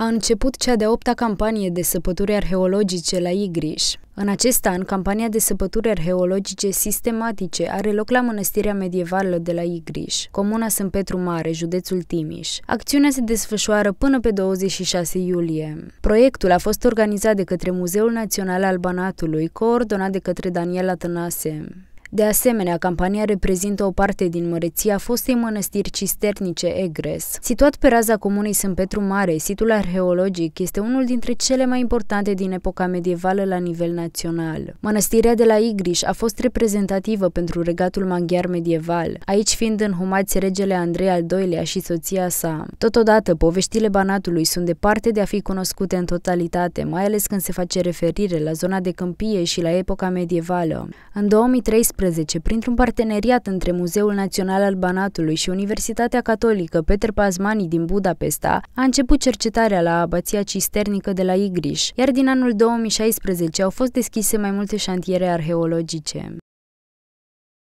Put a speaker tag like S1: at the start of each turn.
S1: A început cea de-a opta campanie de săpături arheologice la Igriș. În acest an, campania de săpături arheologice sistematice are loc la Mănăstirea Medievală de la Igriș, comuna Sânt Petru Mare, județul Timiș. Acțiunea se desfășoară până pe 26 iulie. Proiectul a fost organizat de către Muzeul Național al Banatului, coordonat de către Daniela Tănase. De asemenea, campania reprezintă o parte din măreția fostei mănăstiri cisternice Egres. Situat pe raza comunei Sânt Petru Mare, situl arheologic este unul dintre cele mai importante din epoca medievală la nivel național. Mănăstirea de la Igriș a fost reprezentativă pentru regatul maghiar medieval, aici fiind înhumați regele Andrei al II-lea și soția sa. Totodată, poveștile Banatului sunt departe de a fi cunoscute în totalitate, mai ales când se face referire la zona de câmpie și la epoca medievală. În 2013, 2018, printr-un parteneriat între Muzeul Național al Banatului și Universitatea Catolică Petre Pazmani din Budapesta, a început cercetarea la abația cisternică de la Igriș, iar din anul 2016 au fost deschise mai multe șantiere arheologice.